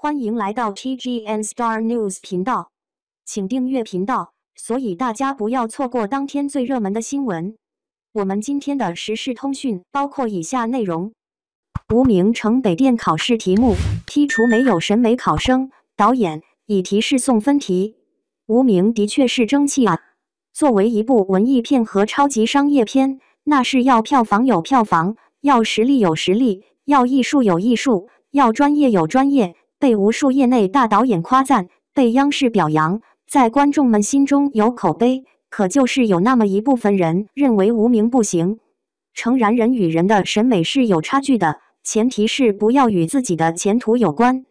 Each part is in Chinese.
欢迎来到 TGN Star News 频道，请订阅频道，所以大家不要错过当天最热门的新闻。我们今天的时事通讯包括以下内容：无名城北电考试题目剔除没有审美考生，导演以提示送分题。无名的确是争气啊！作为一部文艺片和超级商业片，那是要票房有票房，要实力有实力，要艺术有艺术，要专业有专业，被无数业内大导演夸赞，被央视表扬，在观众们心中有口碑。可就是有那么一部分人认为无名不行。诚然，人与人的审美是有差距的，前提是不要与自己的前途有关。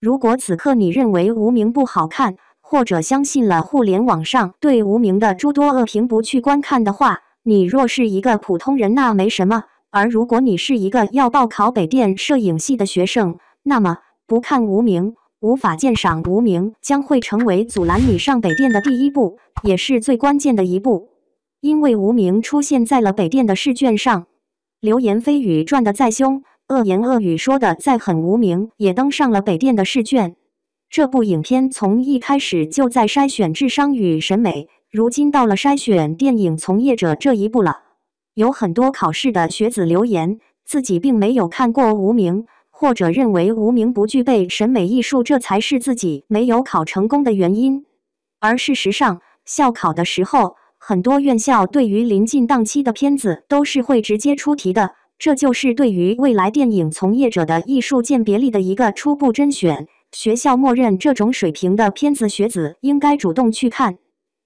如果此刻你认为无名不好看，或者相信了互联网上对无名的诸多恶评不去观看的话，你若是一个普通人，那没什么；而如果你是一个要报考北电摄影系的学生，那么不看无名。无法鉴赏无名，将会成为阻拦你上北电的第一步，也是最关键的一步。因为无名出现在了北电的试卷上，流言蜚语转得再凶，恶言恶语说的再狠，无名也登上了北电的试卷。这部影片从一开始就在筛选智商与审美，如今到了筛选电影从业者这一步了。有很多考试的学子留言，自己并没有看过无名。或者认为无名不具备审美艺术，这才是自己没有考成功的原因。而事实上，校考的时候，很多院校对于临近档期的片子都是会直接出题的，这就是对于未来电影从业者的艺术鉴别力的一个初步甄选。学校默认这种水平的片子，学子应该主动去看。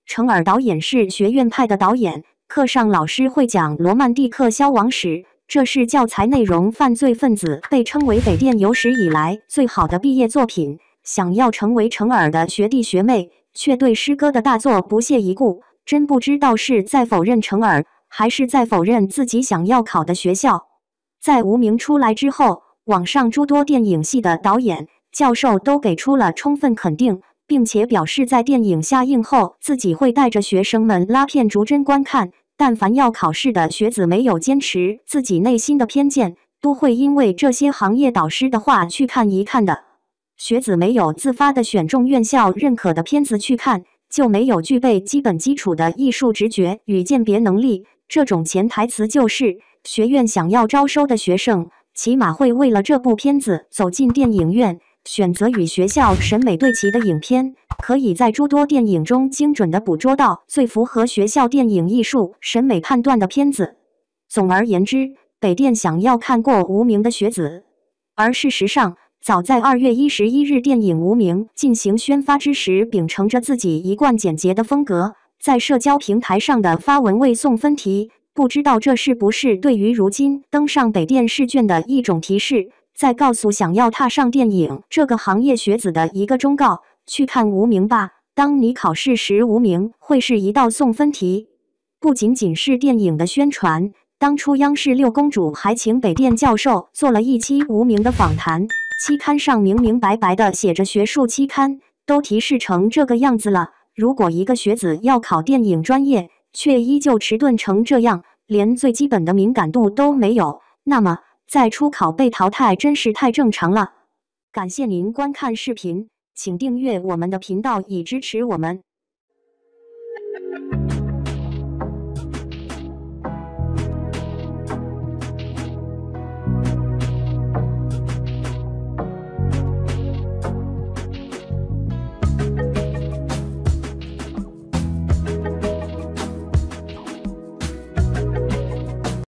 程耳导演是学院派的导演，课上老师会讲罗曼蒂克消亡史。这是教材内容，犯罪分子被称为北电有史以来最好的毕业作品。想要成为程耳的学弟学妹，却对师哥的大作不屑一顾，真不知道是在否认程耳，还是在否认自己想要考的学校。在无名出来之后，网上诸多电影系的导演、教授都给出了充分肯定，并且表示在电影下映后，自己会带着学生们拉片逐帧观看。但凡要考试的学子，没有坚持自己内心的偏见，都会因为这些行业导师的话去看一看的。学子没有自发的选中院校认可的片子去看，就没有具备基本基础的艺术直觉与鉴别能力。这种潜台词就是，学院想要招收的学生，起码会为了这部片子走进电影院。选择与学校审美对齐的影片，可以在诸多电影中精准地捕捉到最符合学校电影艺术审美判断的片子。总而言之，北电想要看过《无名》的学子。而事实上，早在二月一十一日电影《无名》进行宣发之时，秉承着自己一贯简洁的风格，在社交平台上的发文未送分题，不知道这是不是对于如今登上北电试卷的一种提示。再告诉想要踏上电影这个行业学子的一个忠告：去看《无名》吧。当你考试时，《无名》会是一道送分题。不仅仅是电影的宣传，当初央视六公主还请北电教授做了一期《无名》的访谈，期刊上明明白白的写着“学术期刊”，都提示成这个样子了。如果一个学子要考电影专业，却依旧迟钝成这样，连最基本的敏感度都没有，那么。在初考被淘汰真是太正常了。感谢您观看视频请订阅我们的频道以支持我们。